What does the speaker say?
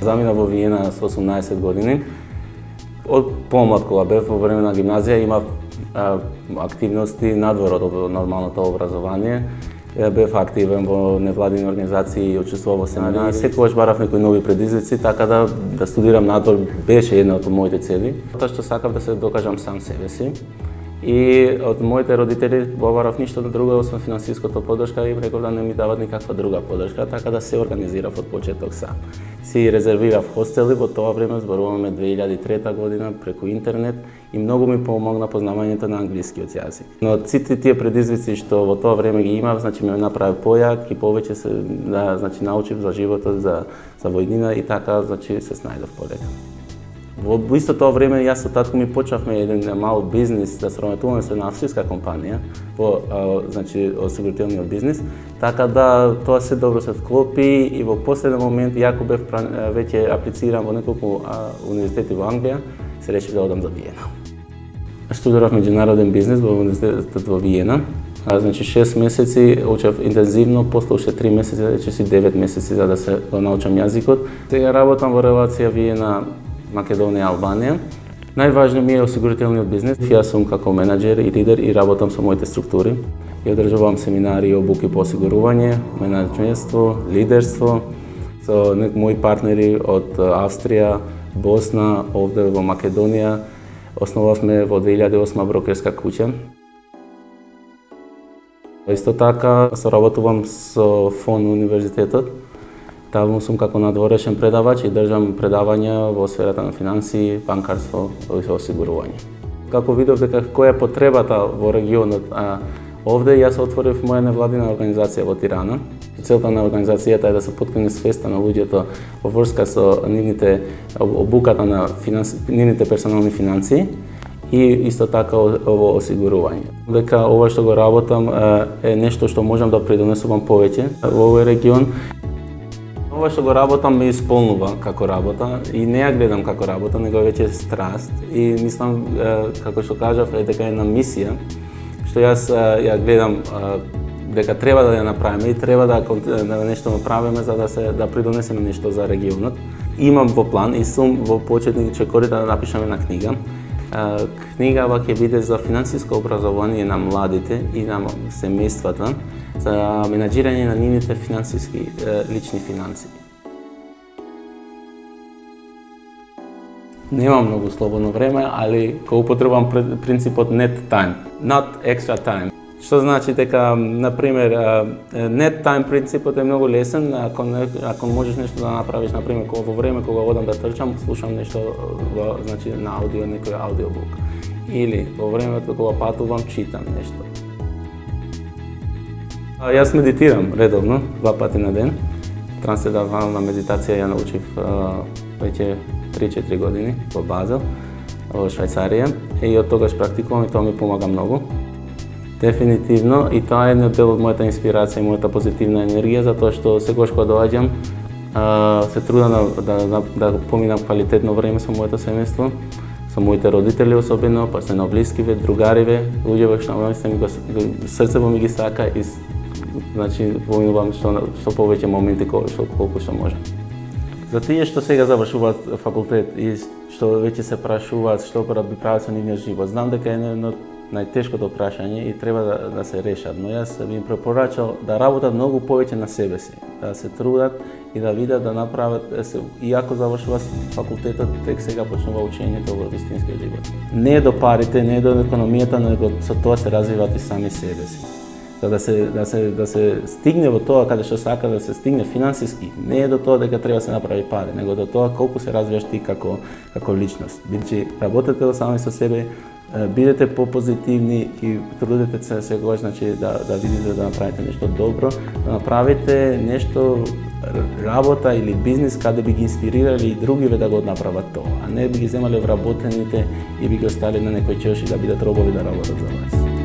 Замина во Виена со 18 години. Од помлад кога бев во време на гимназија имав активности надвор од нормалното образование. Бев активен во невладини организации и учествував во семинари. Секогаш барав некои нови предизвици, така да да студирам надвор беше една од моите цели. Тоа што сакав да се докажам сам себе си И од моите родители побарав ништо друго освен финансиското поддршка и реков да не ми дават никаква друга поддршка, така да се организирав од почеток сам. Си резервирав хостели, во тоа време зборуваме 2003 година преку интернет и многу ми помогна познавањето на англискиот јазик. Но сите тие предизвици што во тоа време ги имав, значи ме направи појак и повеќе се да, значи научив за животот, за за војнина и така значи се снајдов полека. Во исто тоа време јас со татко ми почнавме еден мал бизнис да сработуваме со една австријска компанија во а, значи осигурителниот бизнис, така да тоа се добро се вклопи и во последен момент јако бев веќе аплициран во неколку а, универзитети во Англија, се решив да одам за Виена. Студирав меѓународен бизнис во универзитетот во Виена. А, значи 6 месеци учев интензивно, после уште 3 месеци, рече си 9 месеци за да се го научам јазикот. Сега работам во релација Виена Македонија, Албанија. Најважно ми е осигурителниот бизнес. Јас сум како менеджер и лидер и работам со моите структури. И одржувам семинари и обуки по осигурување, менеджментство, лидерство со мои партнери од Австрија, Босна, овде во Македонија. Основавме во 2008 брокерска куќа. Исто така соработувам со ФОН универзитетот Таму сум како надворешен предавач и држам предавања во сферата на финансии, банкарство и осигурување. Како видов дека која е потребата во регионот, а, овде јас отворив моја невладина организација во Тирана. Целта на организацијата е да се поткани свеста на луѓето во врска со нивните обуката на финанси, нивните персонални финансии и исто така ово осигурување. Дека ова што го работам е нешто што можам да придонесувам повеќе во овој регион Ова што го работам ме исполнува како работа и не ја гледам како работа, него веќе е страст и мислам како што кажав е дека е на мисија што јас ја гледам дека треба да ја направиме и треба да, да нешто направиме за да се да придонесеме нешто за регионот. Имам во план и сум во почетни чекори да напишам една книга. Книгава ќе биде за финансиско образование на младите и на семејствата за менаџирање на нивните финансиски лични финанси. Нема многу слободно време, али го употребувам принципот net time, not extra time. Што значи дека, на пример, net time принципот е многу лесен, ако, не, ако можеш нешто да направиш, на пример, во време кога одам да трчам, слушам нешто во, значи, на аудио, некој аудиобук. Или во времето кога патувам, читам нешто Јас медитирам редовно, два пати на ден. Трансцендентална медитација ја научив веќе 3-4 години во Базел, во Швајцарија, и од тогаш практикувам и тоа ми помага многу. Дефинитивно, и тоа е еден дел од мојата инспирација и мојата позитивна енергија, затоа што секогаш кога доаѓам, се трудам да, да, да, да поминам квалитетно време со моето семејство, со моите родители особено, па се на блискиве, другариве, луѓе што ми го, срцево ми ги сака и значи поминувам што што повеќе моменти што колку што може. За тие што сега завршуваат факултет и што веќе се прашуваат што да би прават со нивниот живот, знам дека е едно најтешкото прашање и треба да, да се решат, но јас би им препорачал да работат многу повеќе на себе си, да се трудат и да видат да направат, да се, иако завршува факултетот, тек сега почнува учењето во вистинскиот живот. Не е до парите, не е до економијата, но со тоа се развиват и сами себе си за да се да се да се стигне во тоа каде што сака да се стигне финансиски, не е до тоа дека треба да се направи пари, него до тоа колку се развиваш ти како како личност. Бидејќи работете сами со себе, бидете попозитивни и трудете се да секогаш значи да да видите да направите нешто добро, да направите нешто работа или бизнис каде би ги инспирирали и другиве да го направат тоа, а не би ги земале вработените и би ги оставили на некој чош и да бидат робови да работат за вас.